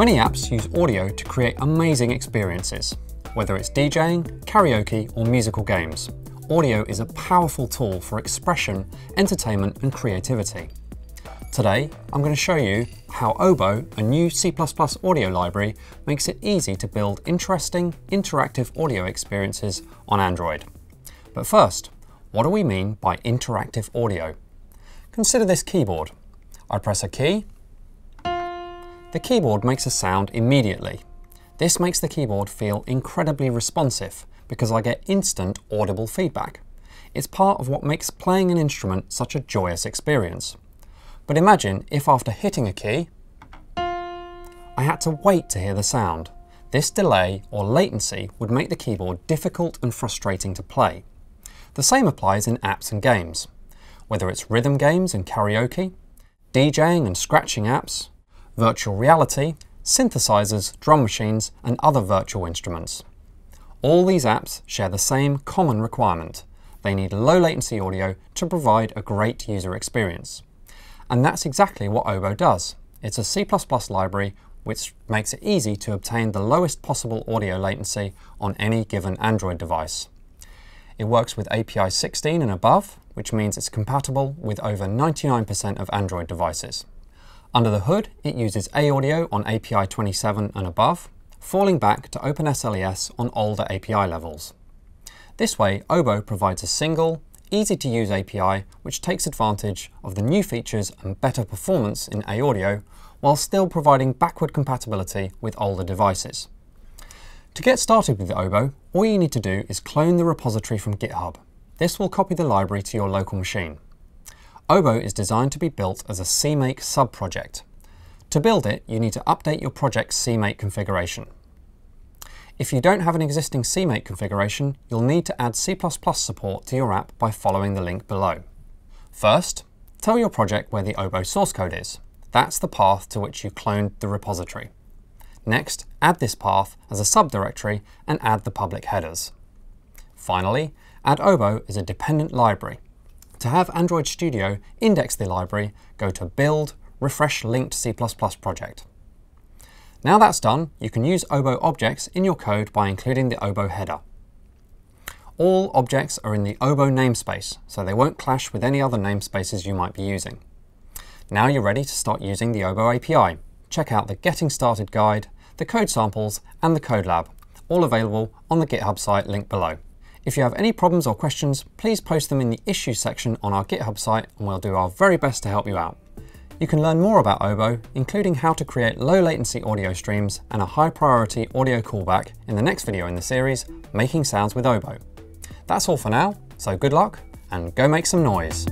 Many apps use audio to create amazing experiences. Whether it's DJing, karaoke or musical games, audio is a powerful tool for expression, entertainment and creativity. Today, I'm going to show you how Oboe, a new C++ audio library, makes it easy to build interesting, interactive audio experiences on Android. But first, what do we mean by interactive audio? Consider this keyboard. I press a key, the keyboard makes a sound immediately. This makes the keyboard feel incredibly responsive because I get instant audible feedback. It's part of what makes playing an instrument such a joyous experience. But imagine if after hitting a key, I had to wait to hear the sound. This delay or latency would make the keyboard difficult and frustrating to play. The same applies in apps and games. Whether it's rhythm games and karaoke, DJing and scratching apps, virtual reality, synthesizers, drum machines, and other virtual instruments. All these apps share the same common requirement. They need low latency audio to provide a great user experience. And that's exactly what Oboe does. It's a C++ library which makes it easy to obtain the lowest possible audio latency on any given Android device. It works with API 16 and above, which means it's compatible with over 99% of Android devices. Under the hood, it uses AAudio on API 27 and above, falling back to OpenSL ES on older API levels. This way, Oboe provides a single, easy-to-use API which takes advantage of the new features and better performance in AAudio while still providing backward compatibility with older devices. To get started with Oboe, all you need to do is clone the repository from GitHub. This will copy the library to your local machine. Oboe is designed to be built as a CMake sub-project. To build it, you need to update your project's CMake configuration. If you don't have an existing CMake configuration, you'll need to add C++ support to your app by following the link below. First, tell your project where the Oboe source code is. That's the path to which you cloned the repository. Next, add this path as a subdirectory and add the public headers. Finally, add Oboe as a dependent library. To have Android Studio index the library, go to Build, Refresh Linked C++ Project. Now that's done, you can use Oboe objects in your code by including the Oboe header. All objects are in the Oboe namespace, so they won't clash with any other namespaces you might be using. Now you're ready to start using the Oboe API. Check out the Getting Started guide, the code samples, and the code lab, all available on the GitHub site linked below. If you have any problems or questions, please post them in the issues section on our GitHub site and we'll do our very best to help you out. You can learn more about Oboe, including how to create low latency audio streams and a high priority audio callback in the next video in the series, Making Sounds with Oboe. That's all for now, so good luck and go make some noise.